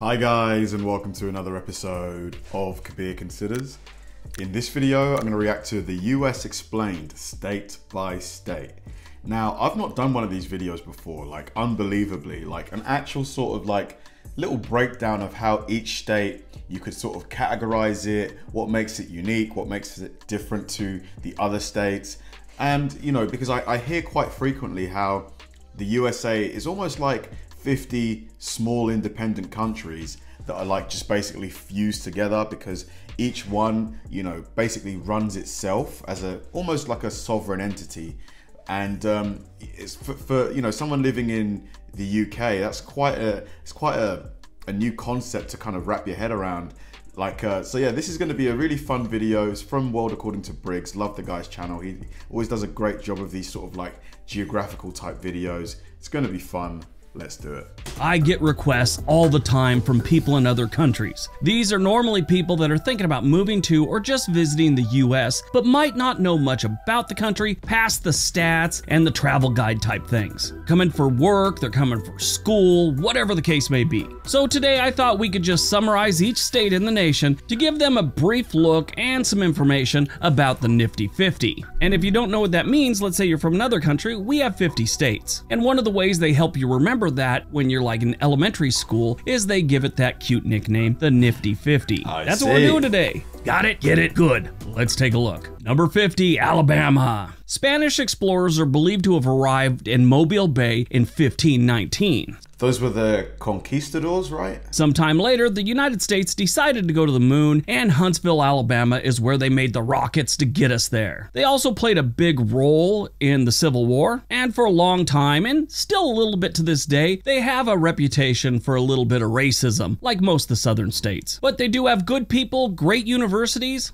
Hi guys and welcome to another episode of Kabir Considers. In this video I'm going to react to the US explained state by state. Now I've not done one of these videos before like unbelievably like an actual sort of like little breakdown of how each state you could sort of categorize it, what makes it unique, what makes it different to the other states. And you know because I, I hear quite frequently how the USA is almost like 50 small independent countries that are like just basically fused together because each one, you know, basically runs itself as a almost like a sovereign entity. And um, it's for, for you know someone living in the UK, that's quite a it's quite a, a new concept to kind of wrap your head around. Like, uh, so yeah, this is going to be a really fun video. It's from World According to Briggs. Love the guy's channel. He always does a great job of these sort of like geographical type videos. It's going to be fun. Let's do it. I get requests all the time from people in other countries. These are normally people that are thinking about moving to or just visiting the US, but might not know much about the country past the stats and the travel guide type things. Coming for work, they're coming for school, whatever the case may be. So today I thought we could just summarize each state in the nation to give them a brief look and some information about the Nifty 50. And if you don't know what that means, let's say you're from another country, we have 50 states. And one of the ways they help you remember that when you're like in elementary school is they give it that cute nickname, the Nifty 50. I That's see. what we're doing today. Got it? Get it? Good. Let's take a look. Number 50, Alabama. Spanish explorers are believed to have arrived in Mobile Bay in 1519. Those were the conquistadors, right? Sometime later, the United States decided to go to the moon, and Huntsville, Alabama is where they made the rockets to get us there. They also played a big role in the Civil War, and for a long time, and still a little bit to this day, they have a reputation for a little bit of racism, like most of the southern states. But they do have good people, great universities,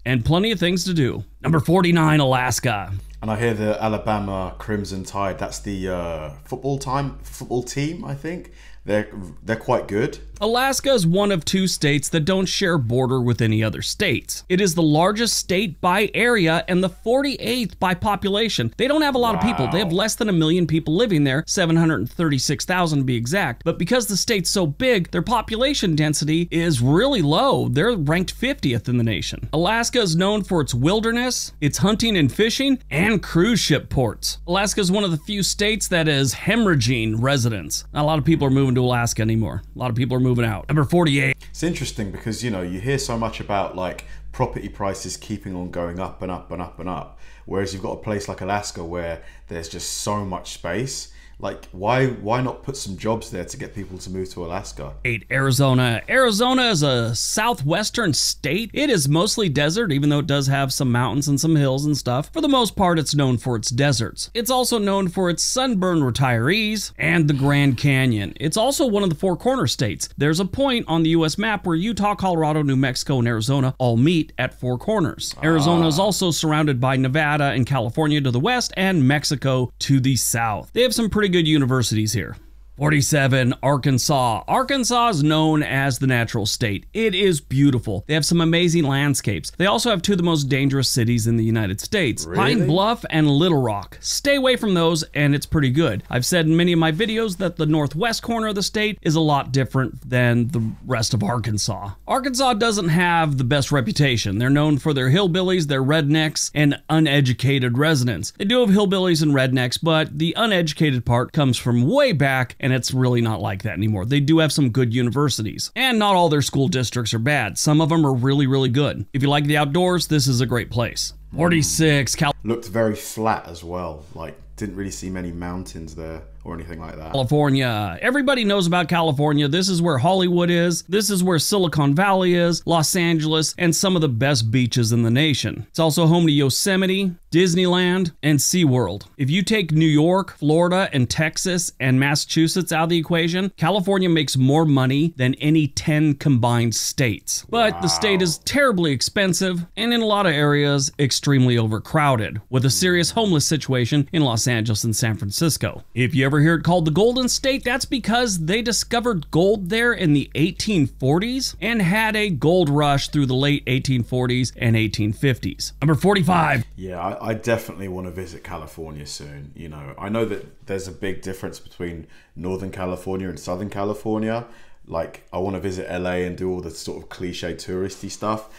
and plenty of things to do. Number 49, Alaska. And I hear the Alabama Crimson Tide. That's the uh, football time football team. I think they're they're quite good. Alaska is one of two states that don't share border with any other states. It is the largest state by area and the 48th by population. They don't have a lot of people. They have less than a million people living there, 736,000 to be exact. But because the state's so big, their population density is really low. They're ranked 50th in the nation. Alaska is known for its wilderness, its hunting and fishing, and cruise ship ports. Alaska is one of the few states that is hemorrhaging residents. Not a lot of people are moving to Alaska anymore. A lot of people are moving out. Number 48. It's interesting because you know you hear so much about like property prices keeping on going up and up and up and up, whereas you've got a place like Alaska where there's just so much space. Like why why not put some jobs there to get people to move to Alaska? 8. Arizona. Arizona is a southwestern state. It is mostly desert, even though it does have some mountains and some hills and stuff. For the most part, it's known for its deserts. It's also known for its sunburned retirees and the Grand Canyon. It's also one of the four corner states. There's a point on the US map where Utah, Colorado, New Mexico, and Arizona all meet at Four Corners. Ah. Arizona is also surrounded by Nevada and California to the west and Mexico to the south. They have some pretty good universities here. 47. Arkansas. Arkansas is known as the natural state. It is beautiful. They have some amazing landscapes. They also have two of the most dangerous cities in the United States Really? Pine Bluff and Little Rock. Stay away from those, and it's pretty good. I've said in many of my videos that the northwest corner of the state is a lot different than the rest of Arkansas. Arkansas doesn't have the best reputation. They're known for their hillbillies, their rednecks, and uneducated residents. They do have hillbillies and rednecks, but the uneducated part comes from way back and it's really not like that anymore. They do have some good universities, and not all their school districts are bad. Some of them are really, really good. If you like the outdoors, this is a great place. 46, Cal- Looked very flat as well. Like didn't really see many mountains there or anything like that. California. Everybody knows about California. This is where Hollywood is. This is where Silicon Valley is, Los Angeles, and some of the best beaches in the nation. It's also home to Yosemite, Disneyland, and SeaWorld. If you take New York, Florida, and Texas and Massachusetts out of the equation, California makes more money than any 10 combined states. But the state is terribly expensive and in a lot of areas extremely overcrowded, with a serious homeless situation in Los Angeles and San Francisco. If you ever hear it called the Golden State, that's because they discovered gold there in the 1840s and had a gold rush through the late 1840s and 1850s. Number 45. Yeah, I definitely want to visit California soon. You know, I know that there's a big difference between Northern California and Southern California, like I want to visit LA and do all the sort of cliche touristy stuff.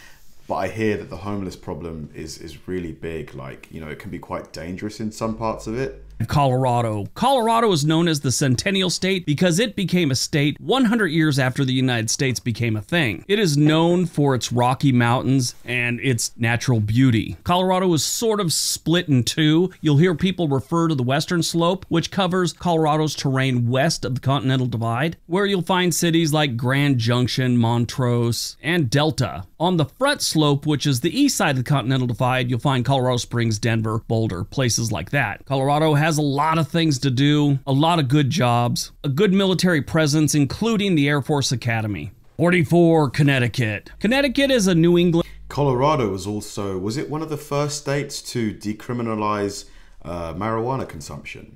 But I hear that the homeless problem is is really big. Like you know, it can be quite dangerous in some parts of it. Colorado. Colorado is known as the Centennial State because it became a state 100 years after the United States became a thing. It is known for its Rocky Mountains and its natural beauty. Colorado is sort of split in two. You'll hear people refer to the western slope, which covers Colorado's terrain west of the Continental Divide, where you'll find cities like Grand Junction, Montrose, and Delta. On the front slope, which is the east side of the Continental Divide, you'll find Colorado Springs, Denver, Boulder, places like that. Colorado has has a lot of things to do, a lot of good jobs, a good military presence, including the Air Force Academy. 44, Connecticut. Connecticut is a New England. Colorado was also, was it one of the first states to decriminalize uh, marijuana consumption?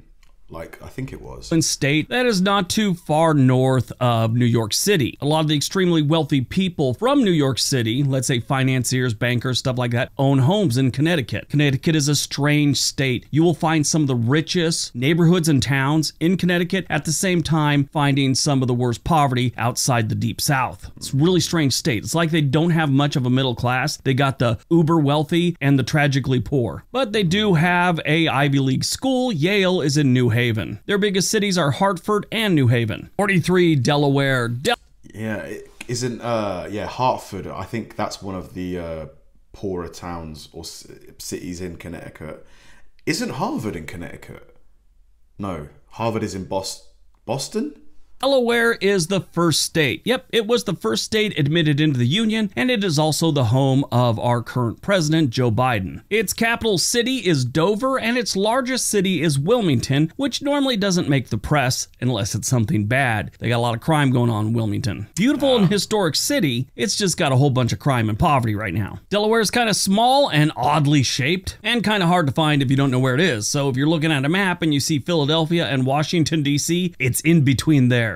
Like I think it was. In state that is not too far north of New York City. A lot of the extremely wealthy people from New York City, let's say financiers, bankers, stuff like that, own homes in Connecticut. Connecticut is a strange state. You will find some of the richest neighborhoods and towns in Connecticut at the same time finding some of the worst poverty outside the deep south. It's a really strange state. It's like they don't have much of a middle class. They got the uber wealthy and the tragically poor. But they do have a Ivy League school. Yale is in New Haven Haven. Their biggest cities are Hartford and New Haven. 43, Delaware. Del yeah, isn't, uh, yeah, Hartford, I think that's one of the uh, poorer towns or cities in Connecticut. Isn't Harvard in Connecticut? No, Harvard is in Boston. Boston? Delaware is the first state. Yep, it was the first state admitted into the Union, and it is also the home of our current president, Joe Biden. Its capital city is Dover, and its largest city is Wilmington, which normally doesn't make the press unless it's something bad. They got a lot of crime going on in Wilmington. Beautiful and ah. historic city, it's just got a whole bunch of crime and poverty right now. Delaware is kind of small and oddly shaped, and kind of hard to find if you don't know where it is. So if you're looking at a map and you see Philadelphia and Washington, D.C., it's in between there.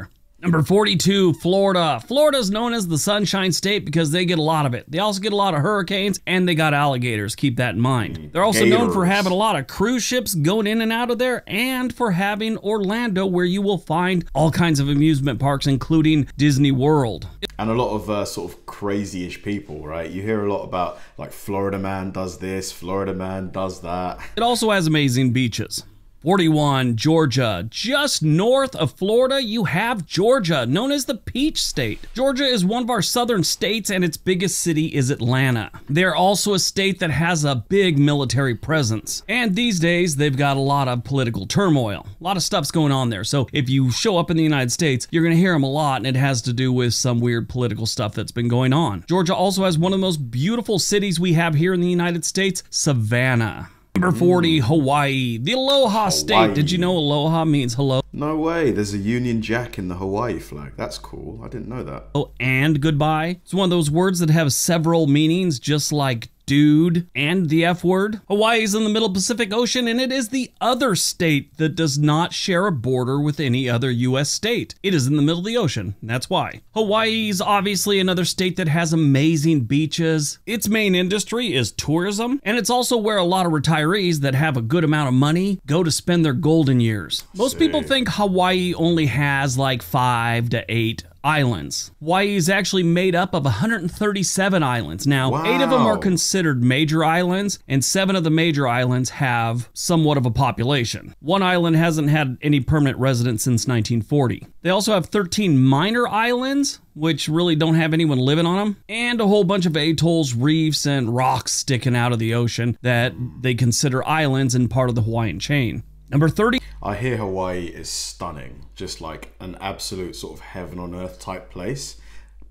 Number 42, Florida. Florida is known as the Sunshine State because they get a lot of it. They also get a lot of hurricanes and they got alligators. Keep that in mind. They're also Gators. known for having a lot of cruise ships going in and out of there and for having Orlando, where you will find all kinds of amusement parks, including Disney World. And a lot of uh, sort of crazy ish people, right? You hear a lot about like Florida man does this, Florida man does that. It also has amazing beaches. 41, Georgia. Just north of Florida, you have Georgia, known as the Peach State. Georgia is one of our southern states, and its biggest city is Atlanta. They're also a state that has a big military presence. And these days, they've got a lot of political turmoil. A lot of stuff's going on there. So if you show up in the United States, you're going to hear them a lot, and it has to do with some weird political stuff that's been going on. Georgia also has one of the most beautiful cities we have here in the United States, Savannah. Number mm. 40, Hawaii. The Aloha Hawaii. State. Did you know Aloha means hello? No way. There's a Union Jack in the Hawaii flag. That's cool. I didn't know that. Oh, and goodbye. It's one of those words that have several meanings, just like dude, and the F word. Hawaii is in the middle Pacific Ocean, and it is the other state that does not share a border with any other U.S. state. It is in the middle of the ocean. That's why. Hawaii is obviously another state that has amazing beaches. Its main industry is tourism, and it's also where a lot of retirees that have a good amount of money go to spend their golden years. Most people think Hawaii only has like five to eight islands. Hawaii is actually made up of 137 islands. Now, wow. eight of them are considered major islands, and seven of the major islands have somewhat of a population. One island hasn't had any permanent residents since 1940. They also have 13 minor islands, which really don't have anyone living on them, and a whole bunch of atolls, reefs, and rocks sticking out of the ocean that they consider islands and part of the Hawaiian chain. Number 30. I hear Hawaii is stunning, just like an absolute sort of heaven on earth type place.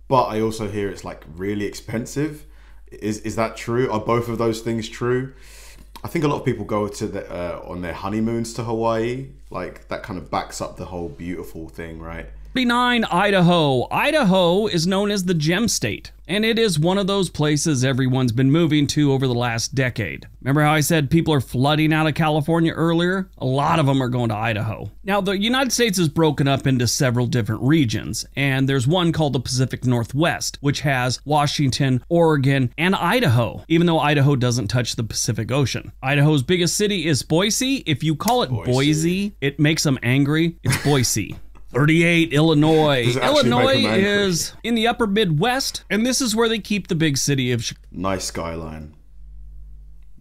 But I also hear it's like really expensive. Is is that true? Are both of those things true? I think a lot of people go to the uh, on their honeymoons to Hawaii. Like that kind of backs up the whole beautiful thing, right? 39 Idaho. Idaho is known as the gem state, and it is one of those places everyone's been moving to over the last decade. Remember how I said people are flooding out of California earlier? A lot of them are going to Idaho. Now, the United States is broken up into several different regions, and there's one called the Pacific Northwest, which has Washington, Oregon, and Idaho, even though Idaho doesn't touch the Pacific Ocean. Idaho's biggest city is Boise. If you call it Boise, Boise it makes them angry. It's Boise. 38, Illinois. Does it actually make Illinois is in the upper Midwest, and this is where they keep the big city of Chicago. Nice skyline.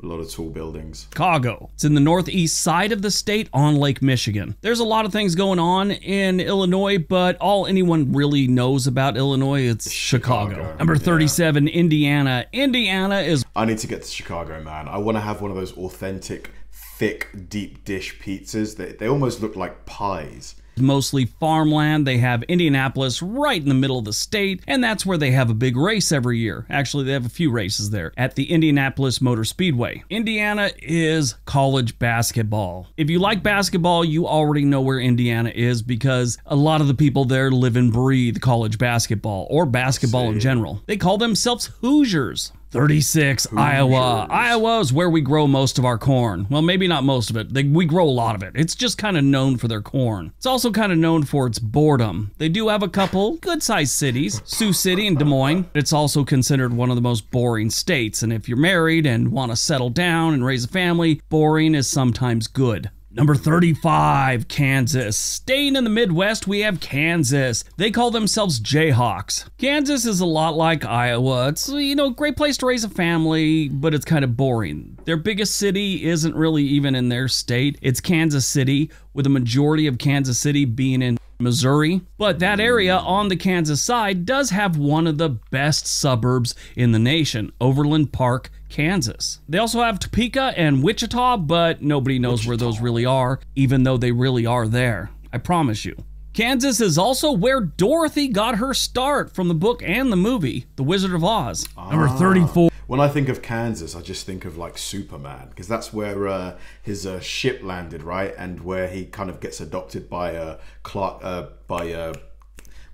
A lot of tall buildings. Chicago. It's in the northeast side of the state on Lake Michigan. There's a lot of things going on in Illinois, but all anyone really knows about Illinois is Chicago. Chicago, Number yeah. 37, Indiana. Indiana is I need to get to Chicago, man. I want to have one of those authentic, thick, deep dish pizzas. They, they almost look like pies. Mostly farmland. They have Indianapolis right in the middle of the state, and that's where they have a big race every year. Actually, they have a few races there at the Indianapolis Motor Speedway. Indiana is college basketball. If you like basketball, you already know where Indiana is because a lot of the people there live and breathe college basketball or basketball in general. They call themselves Hoosiers. 36, Iowa. Iowa is where we grow most of our corn. Well, maybe not most of it. They, we grow a lot of it. It's just kind of known for their corn. It's also kind of known for its boredom. They do have a couple good sized cities, Sioux City and Des Moines. It's also considered one of the most boring states. And if you're married and want to settle down and raise a family, boring is sometimes good. Number 35, Kansas. Staying in the Midwest, we have Kansas. They call themselves Jayhawks. Kansas is a lot like Iowa. It's, you know, a great place to raise a family, but it's kind of boring. Their biggest city isn't really even in their state. It's Kansas City, with a majority of Kansas City being in Missouri. But that area on the Kansas side does have one of the best suburbs in the nation, Overland Park, Kansas. They also have Topeka and Wichita, but nobody knows where those really are, even though they really are there. I promise you. Kansas is also where Dorothy got her start from the book and the movie, The Wizard of Oz. Number 34. When I think of Kansas, I just think of like Superman because that's where uh, his uh, ship landed, right? And where he kind of gets adopted by uh, Clark, uh, by uh,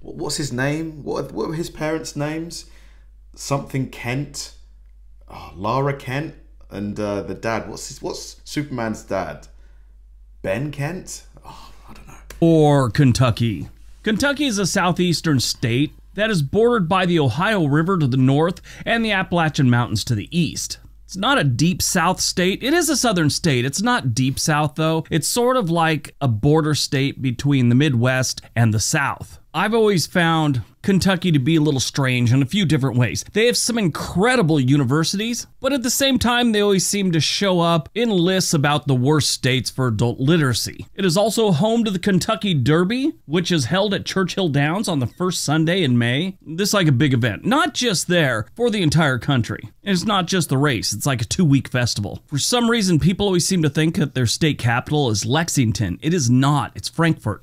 what's his name? What what were his parents' names? Something Kent, oh, Lara Kent, and uh, the dad. What's his, what's Superman's dad? Ben Kent. Oh, I don't know. or Kentucky. Kentucky is a southeastern state that is bordered by the Ohio River to the north and the Appalachian Mountains to the east. It's not a deep south state. It is a southern state. It's not deep south, though. It's sort of like a border state between the Midwest and the South. I've always found Kentucky to be a little strange in a few different ways. They have some incredible universities, but at the same time, they always seem to show up in lists about the worst states for adult literacy. It is also home to the Kentucky Derby, which is held at Churchill Downs on the first Sunday in May. This is like a big event, not just there, for the entire country. And it's not just the race, it's like a two week festival. For some reason, people always seem to think that their state capital is Lexington. It is not, it's Frankfort.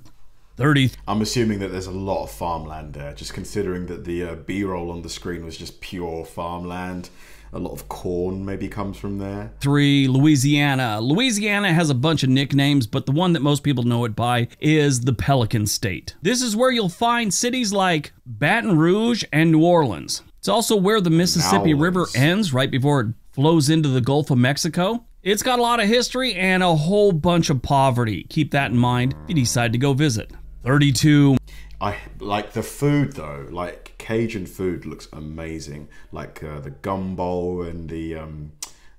30 I'm assuming that there's a lot of farmland there, just considering that the uh, B-roll on the screen was just pure farmland. A lot of corn maybe comes from there. Three, Louisiana. Louisiana has a bunch of nicknames, but the one that most people know it by is the Pelican State. This is where you'll find cities like Baton Rouge and New Orleans. It's also where the Mississippi River ends right before it flows into the Gulf of Mexico. It's got a lot of history and a whole bunch of poverty. Keep that in mind if you decide to go visit. 32, I like the food though. Like Cajun food looks amazing. Like uh, the gumbo and the um,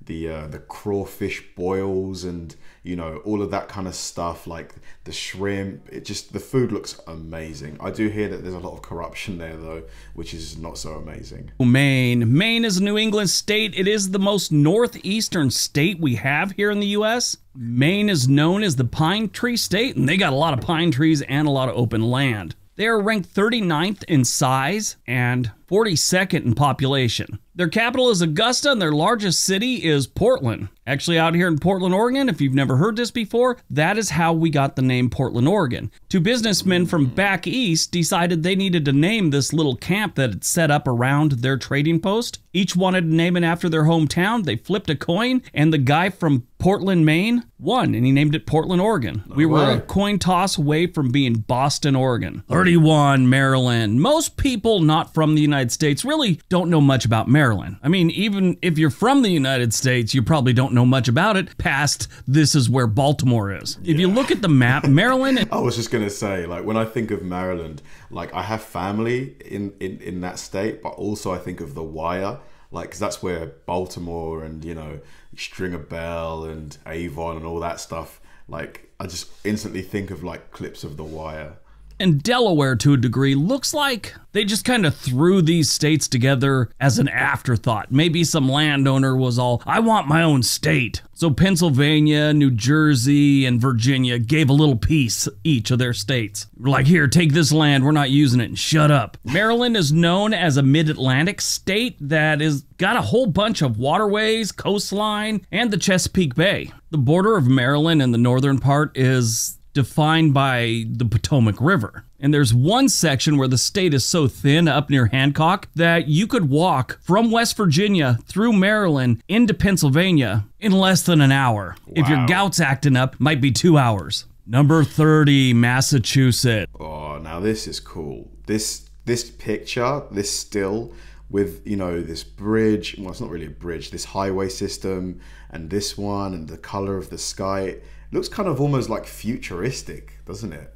the uh, the crawfish boils and you know all of that kind of stuff. Like the shrimp. It just the food looks amazing. I do hear that there's a lot of corruption there though, which is not so amazing. Maine. Maine is a New England state. It is the most northeastern state we have here in the U.S. Maine is known as the pine tree state, and they got a lot of pine trees and a lot of open land. They are ranked 39th in size and 42nd in population. Their capital is Augusta, and their largest city is Portland. Actually, out here in Portland, Oregon, if you've never heard this before, that is how we got the name Portland, Oregon. Two businessmen from back east decided they needed to name this little camp that had set up around their trading post. Each wanted to name it after their hometown. They flipped a coin, and the guy from Portland, Maine won, and he named it Portland, Oregon. we were a coin toss away from being Boston, Oregon. 31, Maryland. Most people not from the United States really don't know much about Maryland. I mean, even if you're from the United States, you probably don't know much about it past this is where Baltimore is. If you look at the map, Maryland I was just gonna say, like when I think of Maryland, like I have family in in, in that state, but also I think of the Wire, like 'cause that's where Baltimore and you know Stringer Bell and Avon and all that stuff. Like I just instantly think of like clips of the Wire. And Delaware, to a degree, looks like they just kind of threw these states together as an afterthought. Maybe some landowner was all, I want my own state. So Pennsylvania, New Jersey, and Virginia gave a little piece each of their states. Like, here, take this land, we're not using it, and shut up. Maryland is known as a mid Atlantic state that is got a whole bunch of waterways, coastline, and the Chesapeake Bay. The border of Maryland in the northern part is defined by the Potomac River. And there's one section where the state is so thin up near Hancock that you could walk from West Virginia through Maryland into Pennsylvania in less than an hour. If your gout's acting up, might be two hours. Number 30, Massachusetts. Oh, now this is cool. This this picture, this still with you know this bridge. Well, it's not really a bridge. This highway system and this one and the color of the sky. It looks kind of almost like futuristic, doesn't it?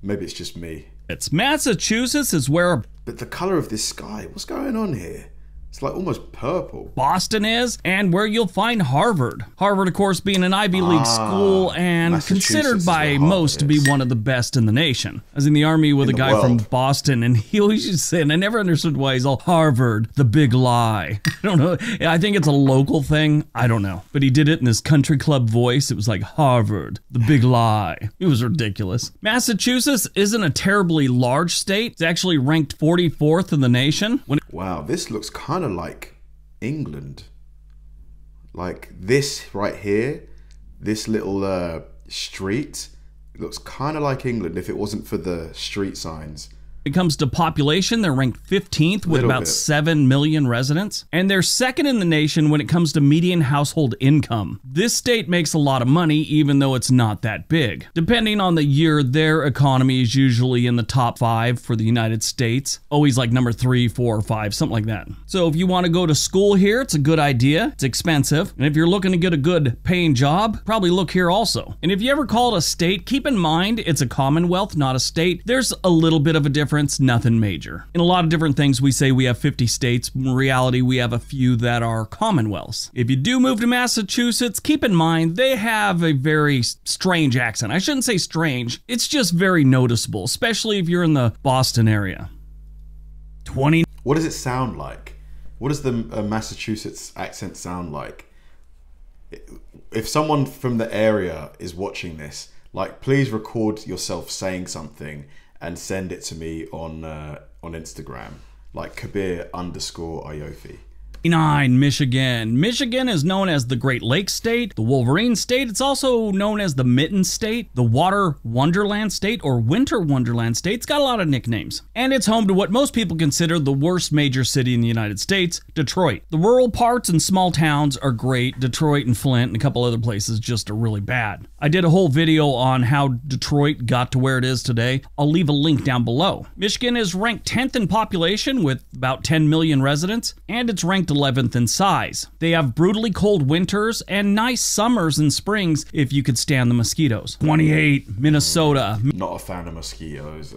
Maybe it's just me. It's Massachusetts is where But the color of this sky, what's going on here? It's like almost purple. Boston is and where you'll find Harvard. Harvard, of course, being an Ivy League school and Ah, considered by most to be one of the best in the nation. I was in the army with a the guy from. Boston, and he always used to say, and I never understood why he's all Harvard, the big lie. I don't know. I think it's a local thing. I don't know. But he did it in his country club voice. It was like Harvard, the big lie. It was ridiculous. Massachusetts isn't a terribly large state. It's actually ranked 44th in the nation. When Wow, this looks kind of like England. Like this right here, this little uh, street looks kind of like England if it wasn't for the street signs. It comes to population, they're ranked 15th with Little about bit. 7 million residents. And they're second in the nation when it comes to median household income. This state makes a lot of money, even though it's not that big. Depending on the year, their economy is usually in the top five for the United States. Always like number three, four, or five, something like that. So if you want to go to school here, it's a good idea. It's expensive. And if you're looking to get a good paying job, probably look here also. And if you ever call it a state, keep in mind it's a commonwealth, not a state. There's a little bit of a difference, nothing major. In a lot of different things, we say we have 50 states. In reality, we have a few that are commonwealths. If you do move to Massachusetts, keep in mind they have a very strange accent. I shouldn't say strange, it's just very noticeable, especially if you're in the Boston area. 20 What does it sound like? What does the uh, Massachusetts accent sound like? If someone from the area is watching this, like please record yourself saying something and send it to me on uh, on Instagram, like Kabir underscore Ayofe. 9, Michigan. Michigan is known as the Great Lakes State, the Wolverine State. It's also known as the Mitten State, the Water Wonderland State, or Winter Wonderland State. It's got a lot of nicknames. And it's home to what most people consider the worst major city in the United States, Detroit. The rural parts and small towns are great. Detroit and Flint and a couple other places just are really bad. I did a whole video on how Detroit got to where it is today. I'll leave a link down below. Michigan is ranked 10th in population with about 10 million residents, and it's ranked 11th in size. They have brutally cold winters and nice summers and springs if you could stand the mosquitoes. 28, Minnesota. Not a fan of mosquitoes.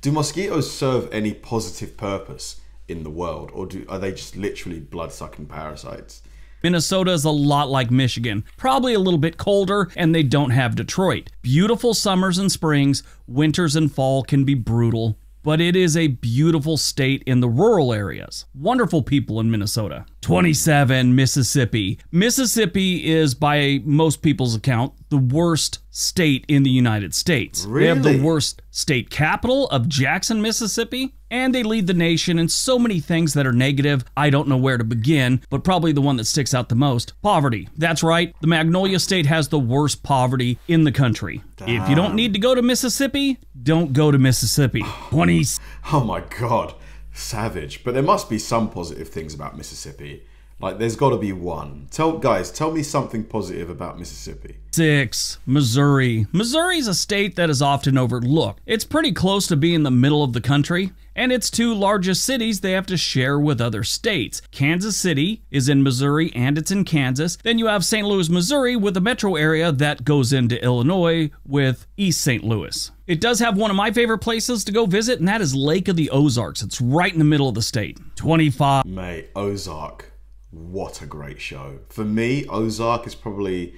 Do mosquitoes serve any positive purpose in the world, or do are they just literally blood sucking parasites? Minnesota is a lot like Michigan, probably a little bit colder, and they don't have Detroit. Beautiful summers and springs, winters and fall can be brutal, but it is a beautiful state in the rural areas. Wonderful people in Minnesota. 27, Mississippi. Mississippi is, by most people's account, the worst state in the United States. Really? They have the worst state capital of Jackson, Mississippi, and they lead the nation in so many things that are negative. I don't know where to begin, but probably the one that sticks out the most poverty. That's right, the Magnolia State has the worst poverty in the country. If you don't need to go to Mississippi, don't go to Mississippi. 20 Oh my god, savage. But there must be some positive things about Mississippi. Like there's got to be one. Tell guys, tell me something positive about Mississippi. Six, Missouri. Missouri is a state that is often overlooked. It's pretty close to being the middle of the country, and its two largest cities they have to share with other states. Kansas City is in Missouri and it's in Kansas. Then you have St. Louis, Missouri, with a metro area that goes into Illinois with East St. Louis. It does have one of my favorite places to go visit, and that is Lake of the Ozarks. It's right in the middle of the state. 25. Mate, Ozark. What a great show. For me, Ozark is probably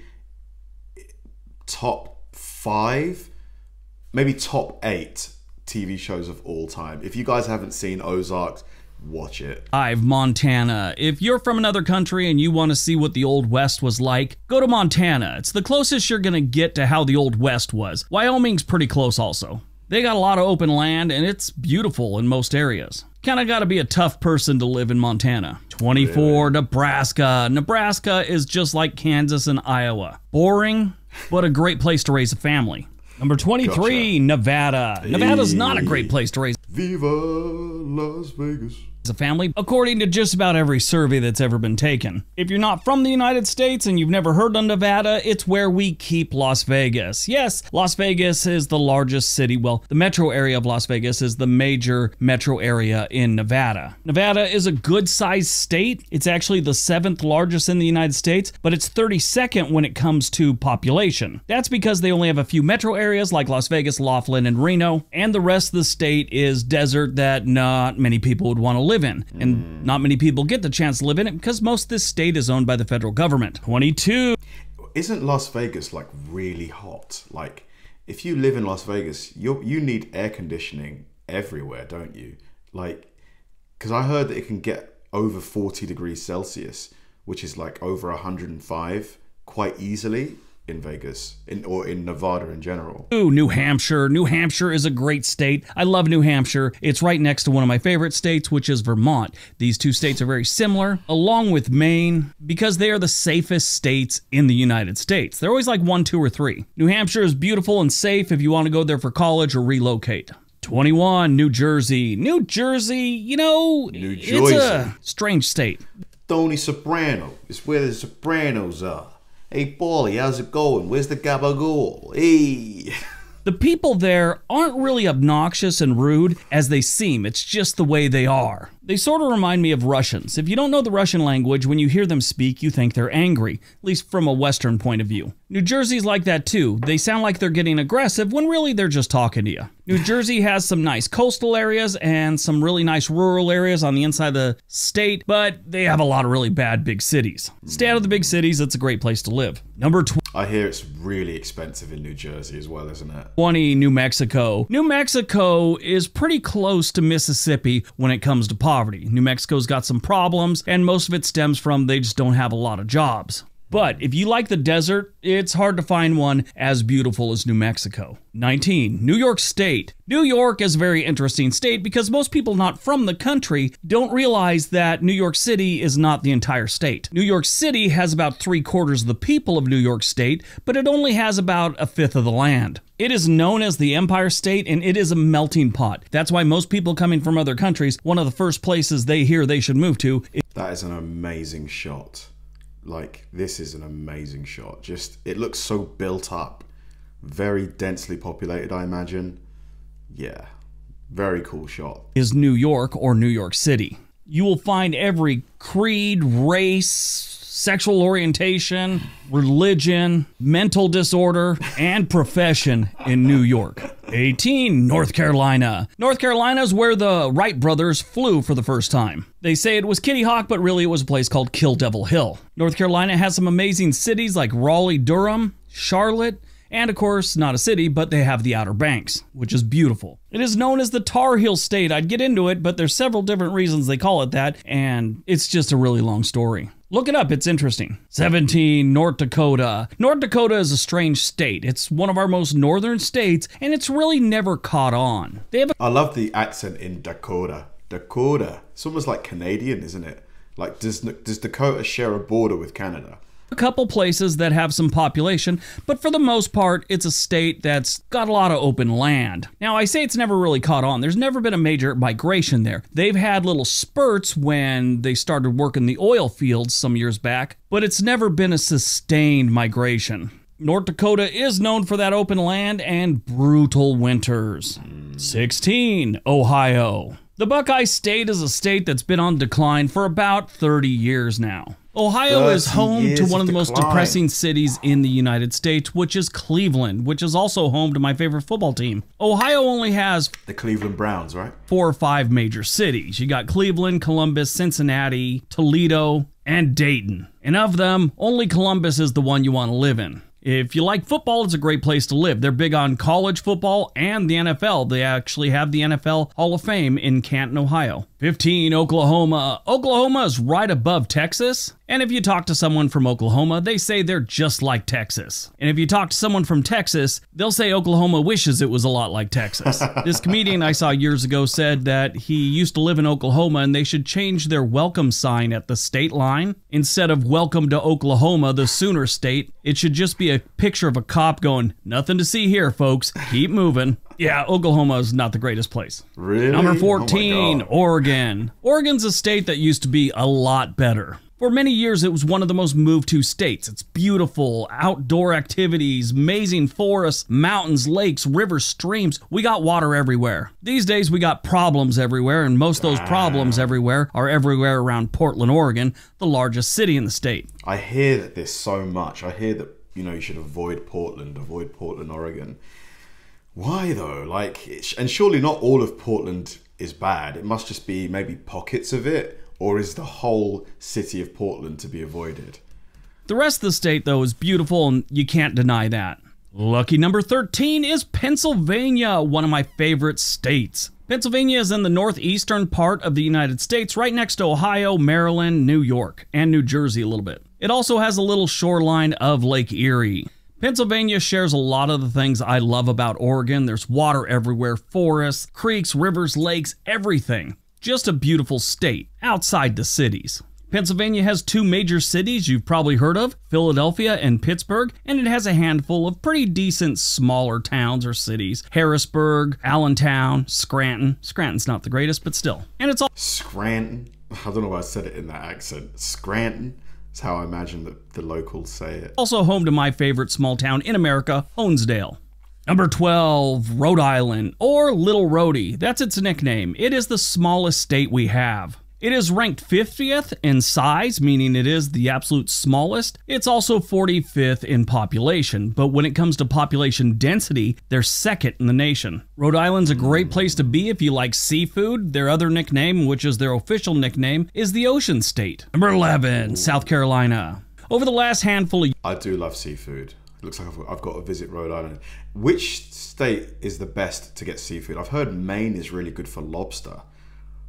top five maybe top eight TV shows of all time. If you guys haven't seen Ozark, watch it. I've Montana. If you're from another country and you want to see what the Old West was like, go to Montana. It's the closest you're going to get to how the Old West was. Wyoming's pretty close also. They got a lot of open land and it's beautiful in most areas. Kind of got to be a tough person to live in Montana. 24, Nebraska. Nebraska is just like Kansas and Iowa. Boring, but a great place to raise a family. Number 23, Nevada. Nevada's not a great place to raise Viva Las Vegas. A family, according to just about every survey that's ever been taken. If you're not from the United States and you've never heard of Nevada, it's where we keep Las Vegas. Yes, Las Vegas is the largest city. Well, the metro area of Las Vegas is the major metro area in Nevada. Nevada is a good sized state. It's actually the seventh largest in the United States, but it's 32nd when it comes to population. That's because they only have a few metro areas like Las Vegas, Laughlin, and Reno, and the rest of the state is desert that not many people would want to live in. And mm. not many people get the chance to live in it because most of this state is owned by the federal government. 22. Isn't Las Vegas like really hot? Like, if you live in Las Vegas, you you need air conditioning everywhere, don't you? Like, because I heard that it can get over forty degrees Celsius, which is like over hundred and five, quite easily in Vegas, in or in Nevada in general. Ooh, New Hampshire. New Hampshire is a great state. I love New Hampshire. It's right next to one of my favorite states, which is Vermont. These two states are very similar, along with Maine, because they are the safest states in the United States. They're always like one, two, or three. New Hampshire is beautiful and safe if you want to go there for college or relocate. 21, New Jersey. New Jersey, you know, New it's Jersey. a strange state. Tony Soprano is where the Sopranos are. Hey, Paulie, how's it going? Where's the gabagool? Hey. The people there aren't really obnoxious and rude as they seem, it's just the way they are. They sort of remind me of Russians. If you don't know the Russian language, when you hear them speak, you think they're angry, at least from a Western point of view. New Jersey's like that too. They sound like they're getting aggressive when really they're just talking to you. New Jersey has some nice coastal areas and some really nice rural areas on the inside of the state, but they have a lot of really bad big cities. Stay out of the big cities, it's a great place to live. Number 12. I hear it's really expensive in New Jersey as well, isn't it? 20, New Mexico. New Mexico is pretty close to Mississippi when it comes to poverty. New Mexico's got some problems, and most of it stems from they just don't have a lot of jobs. But if you like the desert, it's hard to find one as beautiful as New Mexico. 19. New York State. New York is a very interesting state because most people not from the country don't realize that New York City is not the entire state. New York City has about three quarters of the people of New York State, but it only has about a fifth of the land. It is known as the Empire State and it is a melting pot. That's why most people coming from other countries, one of the first places they hear they should move to That is an amazing shot. Like, this is an amazing shot. Just, it looks so built up. Very densely populated, I imagine. Yeah. Very cool shot. is New York or New York City. You will find every creed, race, sexual orientation, religion, mental disorder, and profession in New York. 18. North Carolina. North Carolina is where the Wright brothers flew for the first time. They say it was Kitty Hawk, but really it was a place called Kill Devil Hill. North Carolina has some amazing cities like Raleigh, Durham, Charlotte, and of course, not a city, but they have the Outer Banks, which is beautiful. It is known as the Tar Heel State. I'd get into it, but there's several different reasons they call it that, and it's just a really long story. Look it up, it's interesting. 17, North Dakota. North Dakota is a strange state. It's one of our most northern states, and it's really never caught on. They have I love the accent in Dakota. Dakota. It's almost like Canadian, isn't it? Like, does, does Dakota share a border with Canada? A couple places that have some population, but for the most part, it's a state that's got a lot of open land. Now, I say it's never really caught on. There's never been a major migration there. They've had little spurts when they started working the oil fields some years back, but it's never been a sustained migration. North Dakota is known for that open land and brutal winters. 16. Ohio. The Buckeye State is a state that's been on decline for about 30 years now. Ohio is 30 home to one of of the most depressing cities in the United States, which is Cleveland, which is also home to my favorite football team. Ohio only has The Cleveland Browns, right? four or five major cities. You got Cleveland, Columbus, Cincinnati, Toledo, and Dayton. And of them, only Columbus is the one you want to live in. If you like football, it's a great place to live. They're big on college football and the NFL. They actually have the NFL Hall of Fame in Canton, Ohio. 15, Oklahoma. Oklahoma is right above Texas. And if you talk to someone from Oklahoma, they say they're just like Texas. And if you talk to someone from Texas, they'll say Oklahoma wishes it was a lot like Texas. this comedian I saw years ago said that he used to live in Oklahoma and they should change their welcome sign at the state line. Instead of welcome to Oklahoma, the Sooner State, it should just be a picture of a cop going, nothing to see here, folks. Keep moving. Yeah, Oklahoma is not the greatest place. Really? Number Oh 14, God. Oregon. Oregon's a state that used to be a lot better. For many years, it was one of the most moved to states. It's beautiful, outdoor activities, amazing forests, mountains, lakes, rivers, streams. We got water everywhere. These days, we got problems everywhere, and most of those problems everywhere are everywhere around Portland, Oregon, the largest city in the state. I hear that this so much. I hear that you know you should avoid Portland, avoid Portland, Oregon. Why though? Like, and surely not all of Portland is bad. It must just be maybe pockets of it, or is the whole city of Portland to be avoided? The rest of the state, though, is beautiful, and you can't deny that. Lucky number 13 is Pennsylvania, one of my favorite states. Pennsylvania is in the northeastern part of the United States, right next to Ohio, Maryland, New York, and New Jersey a little bit. It also has a little shoreline of Lake Erie. Pennsylvania shares a lot of the things I love about Oregon. There's water everywhere, forests, creeks, rivers, lakes, everything. Just a beautiful state outside the cities. Pennsylvania has two major cities you've probably heard of Philadelphia and Pittsburgh, and it has a handful of pretty decent smaller towns or cities Harrisburg, Allentown, Scranton. Scranton's not the greatest, but still. And it's all Scranton. I don't know why I said it in that accent. Scranton. That's how I imagine that the locals say it. also home to my favorite small town in America, Honesdale. Number 12, Rhode Island, or Little Rhodey. That's its nickname. It is the smallest state we have. It is ranked 50th in size, meaning it is the absolute smallest. It's also 45th in population, but when it comes to population density, they're second in the nation. Rhode Island's a great place to be if you like seafood. Their other nickname, which is their official nickname, is the Ocean State. Number 11, South Carolina. Over the last handful of I do love seafood. It looks like I've, I've got to visit Rhode Island. Which state is the best to get seafood? I've heard Maine is really good for lobster.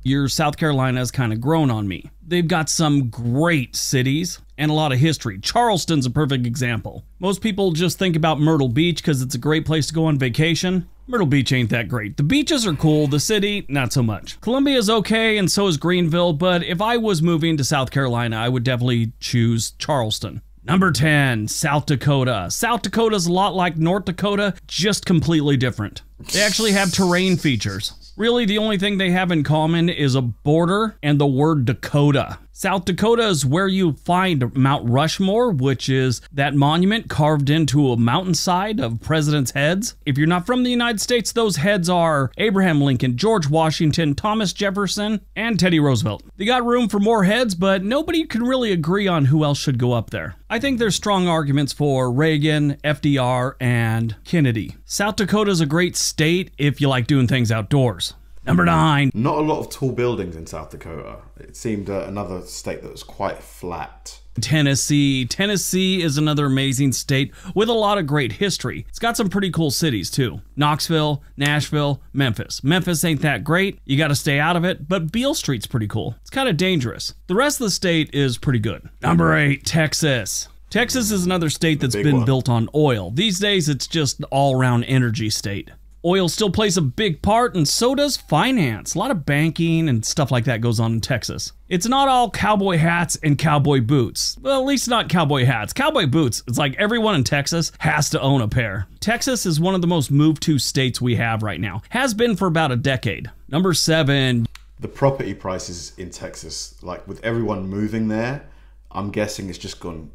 Years, South Carolina has kind of grown on me. They've got some great cities and a lot of history. Charleston's a perfect example. Most people just think about Myrtle Beach because it's a great place to go on vacation. Myrtle Beach ain't that great. The beaches are cool, the city, not so much. Columbia's okay, and so is Greenville, but if I was moving to South Carolina, I would definitely choose Charleston. Number 10, South Dakota. South Dakota's a lot like North Dakota, just completely different. They actually have terrain features. Really, the only thing they have in common is a border and the word Dakota. South Dakota is where you find Mount Rushmore, which is that monument carved into a mountainside of presidents' heads. If you're not from the United States, those heads are Abraham Lincoln, George Washington, Thomas Jefferson, and Teddy Roosevelt. They got room for more heads, but nobody can really agree on who else should go up there. I think there's strong arguments for Reagan, FDR, and Kennedy. South Dakota is a great state if you like doing things outdoors. Number nine, Not a lot of tall buildings in South Dakota. It seemed uh, another state that was quite flat. Tennessee. Tennessee is another amazing state with a lot of great history. It's got some pretty cool cities too Knoxville, Nashville, Memphis. Memphis ain't that great. You got to stay out of it, but Beale Street's pretty cool. It's kind of dangerous. The rest of the state is pretty good. Number eight, Texas. Texas is another state that's been one. built on oil. These days, it's just an all round energy state. Oil still plays a big part, and so does finance. A lot of banking and stuff like that goes on in Texas. It's not all cowboy hats and cowboy boots. Well, at least not cowboy hats. Cowboy boots, it's like everyone in Texas has to own a pair. Texas is one of the most moved to states we have right now, has been for about a decade. Number seven, The property prices in Texas, like with everyone moving there, I'm guessing it's just gone.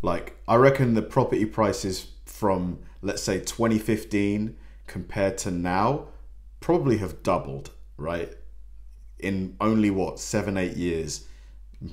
Like, I reckon the property prices from, let's say, 2015 compared to now probably have doubled, right? In only what, seven, eight years.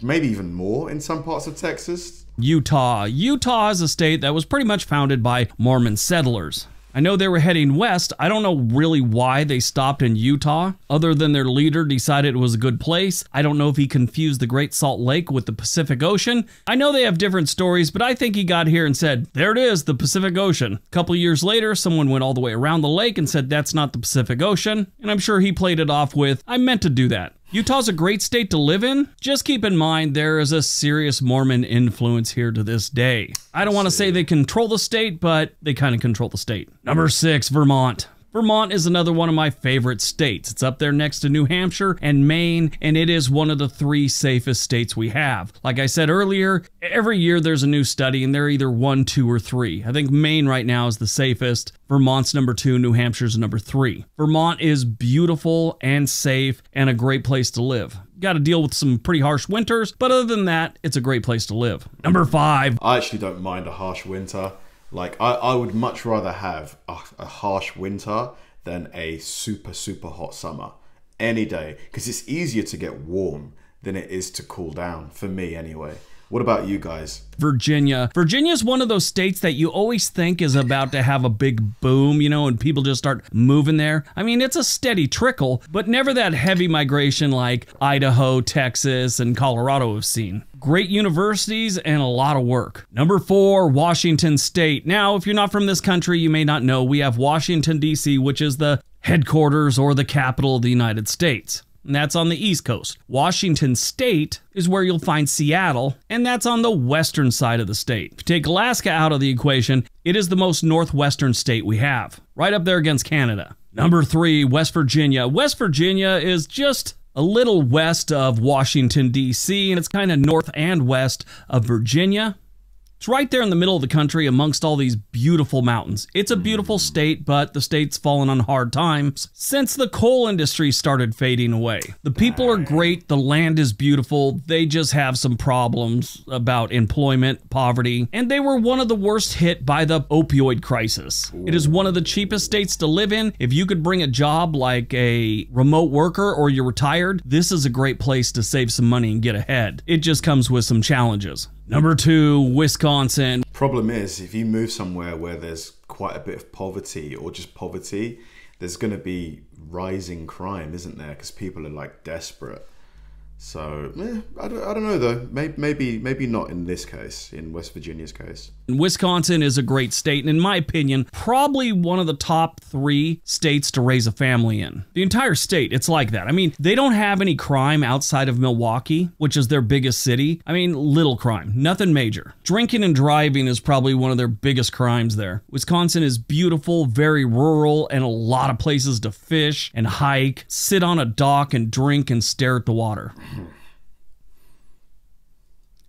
Maybe even more in some parts of Texas. Utah. Utah is a state that was pretty much founded by Mormon settlers. I know they were heading west. I don't know really why they stopped in Utah, other than their leader decided it was a good place. I don't know if he confused the Great Salt Lake with the Pacific Ocean. I know they have different stories, but I think he got here and said, There it is, the Pacific Ocean. A couple years later, someone went all the way around the lake and said, That's not the Pacific Ocean. And I'm sure he played it off with, I meant to do that. Utah's a great state to live in. Just keep in mind there is a serious Mormon influence here to this day. I don't want to say they control the state, but they kind of control the state. Number six, Vermont. Vermont is another one of my favorite states. It's up there next to New Hampshire and Maine, and it is one of the three safest states we have. Like I said earlier, every year there's a new study, and they're either one, two, or three. I think Maine right now is the safest. Vermont's number two, New Hampshire's number three. Vermont is beautiful and safe and a great place to live. Got to deal with some pretty harsh winters, but other than that, it's a great place to live. Number five. I actually don't mind a harsh winter. Like I, I would much rather have a, a harsh winter than a super super hot summer any day because it's easier to get warm than it is to cool down for me anyway. What about you guys? Virginia. Virginia is one of those states that you always think is about to have a big boom, you know, and people just start moving there. I mean, it's a steady trickle, but never that heavy migration like Idaho, Texas, and Colorado have seen. Great universities and a lot of work. Number four, Washington State. Now, if you're not from this country, you may not know we have Washington, D.C., which is the headquarters or the capital of the United States and that's on the East Coast. Washington State is where you'll find Seattle, and that's on the western side of the state. If you take Alaska out of the equation, it is the most northwestern state we have, right up there against Canada. Number three, West Virginia. West Virginia is just a little west of Washington, D.C., and it's kind of north and west of Virginia. It's right there in the middle of the country amongst all these beautiful mountains. It's a beautiful state, but the state's fallen on hard times since the coal industry started fading away. The people are great, the land is beautiful, they just have some problems about employment, poverty, and they were one of the worst hit by the opioid crisis. It is one of the cheapest states to live in. If you could bring a job like a remote worker or you're retired, this is a great place to save some money and get ahead. It just comes with some challenges. Number two, Wisconsin. Problem is, if you move somewhere where there's quite a bit of poverty or just poverty, there's going to be rising crime, isn't there? Because people are like desperate. So eh, I, don't, I don't know though. Maybe, maybe maybe not in this case. In West Virginia's case, Wisconsin is a great state, and in my opinion, probably one of the top three states to raise a family in. The entire state, it's like that. I mean, they don't have any crime outside of Milwaukee, which is their biggest city. I mean, little crime, nothing major. Drinking and driving is probably one of their biggest crimes there. Wisconsin is beautiful, very rural, and a lot of places to fish and hike, sit on a dock and drink and stare at the water.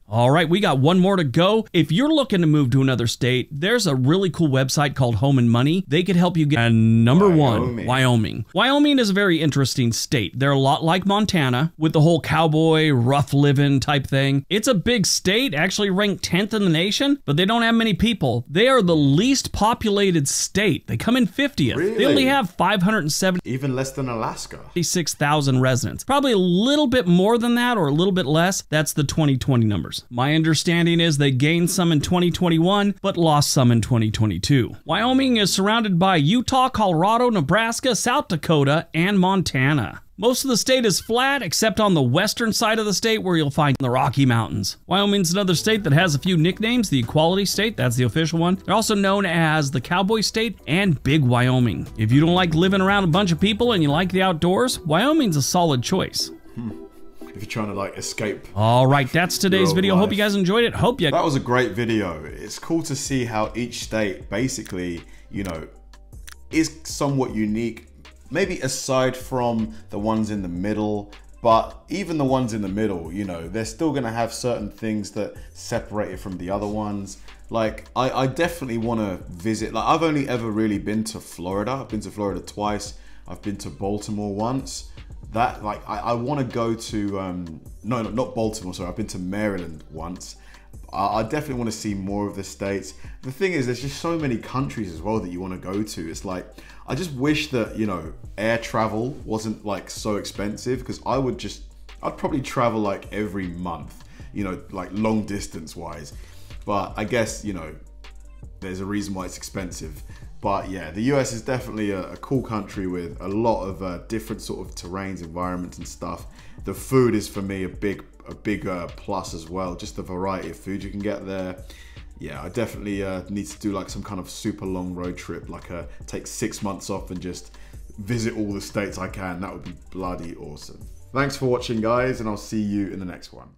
All right, we got one more to go. If you're looking to move to another state, there's a really cool website called Home and Money. They could help you get and number Wyoming. one, Wyoming. Wyoming is a very interesting state. They're a lot like Montana with the whole cowboy, rough living type thing. It's a big state, actually ranked 10th in the nation, but they don't have many people. They are the least populated state. They come in 50th. Really? They only have 570 even less than Alaska. 56,000 residents. Probably a little bit more than that or a little bit less. That's the 2020 numbers. My understanding is they gained some in 2021, but lost some in 2022. Wyoming is surrounded by Utah, Colorado, Nebraska, South Dakota, and Montana. Most of the state is flat, except on the western side of the state where you'll find the Rocky Mountains. Wyoming's another state that has a few nicknames. The Equality State, that's the official one. They're also known as the Cowboy State and Big Wyoming. If you don't like living around a bunch of people and you like the outdoors, Wyoming's a solid choice hmm. If you're trying to like escape. All right, that's today's video. Life. Hope you guys enjoyed it. Hope you. That was a great video. It's cool to see how each state basically, you know, is somewhat unique. Maybe aside from the ones in the middle, but even the ones in the middle, you know, they're still gonna have certain things that separate it from the other ones. Like, I, I definitely want to visit. Like, I've only ever really been to Florida. I've been to Florida twice. I've been to Baltimore once that like I, I want to go to um, no, no not Baltimore. Sorry, I've been to Maryland once. I, I definitely want to see more of the states. The thing is, there's just so many countries as well that you want to go to. It's like I just wish that you know air travel wasn't like so expensive because I would just I'd probably travel like every month. You know, like long distance wise. But I guess you know there's a reason why it's expensive. But yeah, the US is definitely a, a cool country with a lot of uh, different sort of terrains, environments, and stuff. The food is for me a big, a big uh, plus as well. Just the variety of food you can get there. Yeah, I definitely uh, need to do like some kind of super long road trip, like uh, take six months off and just visit all the states I can. That would be bloody awesome. Thanks for watching, guys, and I'll see you in the next one.